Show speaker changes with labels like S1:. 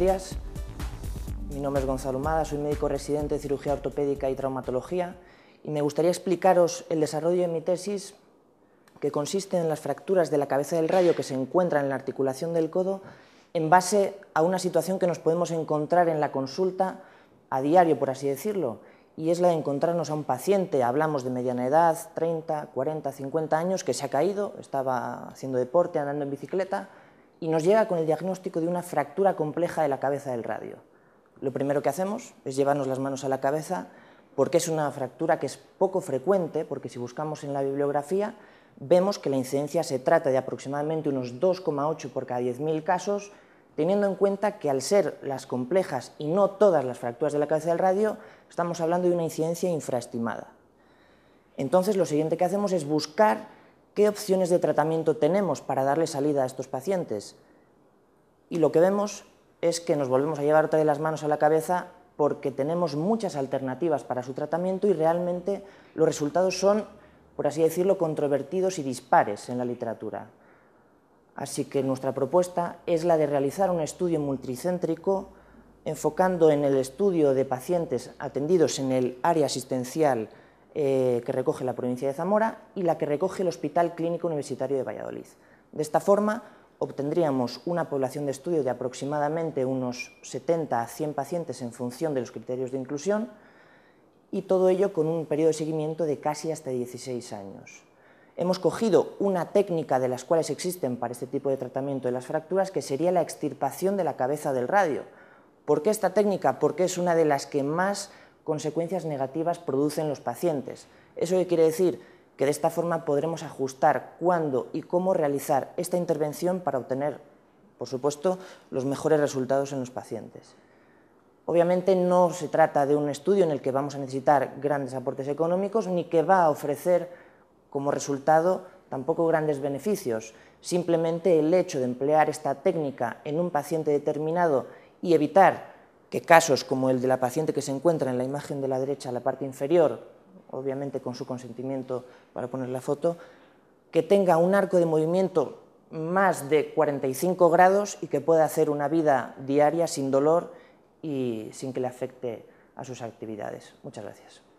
S1: días. Mi nombre es Gonzalo Mada, soy médico residente de cirugía ortopédica y traumatología y me gustaría explicaros el desarrollo de mi tesis que consiste en las fracturas de la cabeza del radio que se encuentran en la articulación del codo en base a una situación que nos podemos encontrar en la consulta a diario, por así decirlo, y es la de encontrarnos a un paciente, hablamos de mediana edad, 30, 40, 50 años, que se ha caído, estaba haciendo deporte, andando en bicicleta, y nos llega con el diagnóstico de una fractura compleja de la cabeza del radio. Lo primero que hacemos es llevarnos las manos a la cabeza porque es una fractura que es poco frecuente, porque si buscamos en la bibliografía vemos que la incidencia se trata de aproximadamente unos 2,8 por cada 10.000 casos, teniendo en cuenta que al ser las complejas y no todas las fracturas de la cabeza del radio, estamos hablando de una incidencia infraestimada. Entonces lo siguiente que hacemos es buscar qué opciones de tratamiento tenemos para darle salida a estos pacientes. Y lo que vemos es que nos volvemos a llevar de las manos a la cabeza porque tenemos muchas alternativas para su tratamiento y realmente los resultados son, por así decirlo, controvertidos y dispares en la literatura. Así que nuestra propuesta es la de realizar un estudio multicéntrico enfocando en el estudio de pacientes atendidos en el área asistencial eh, que recoge la provincia de Zamora y la que recoge el Hospital Clínico Universitario de Valladolid. De esta forma, obtendríamos una población de estudio de aproximadamente unos 70 a 100 pacientes en función de los criterios de inclusión y todo ello con un periodo de seguimiento de casi hasta 16 años. Hemos cogido una técnica de las cuales existen para este tipo de tratamiento de las fracturas, que sería la extirpación de la cabeza del radio. ¿Por qué esta técnica? Porque es una de las que más consecuencias negativas producen los pacientes. ¿Eso quiere decir? que de esta forma podremos ajustar cuándo y cómo realizar esta intervención para obtener, por supuesto, los mejores resultados en los pacientes. Obviamente no se trata de un estudio en el que vamos a necesitar grandes aportes económicos ni que va a ofrecer como resultado tampoco grandes beneficios. Simplemente el hecho de emplear esta técnica en un paciente determinado y evitar que casos como el de la paciente que se encuentra en la imagen de la derecha, la parte inferior, obviamente con su consentimiento para poner la foto, que tenga un arco de movimiento más de 45 grados y que pueda hacer una vida diaria sin dolor y sin que le afecte a sus actividades. Muchas gracias.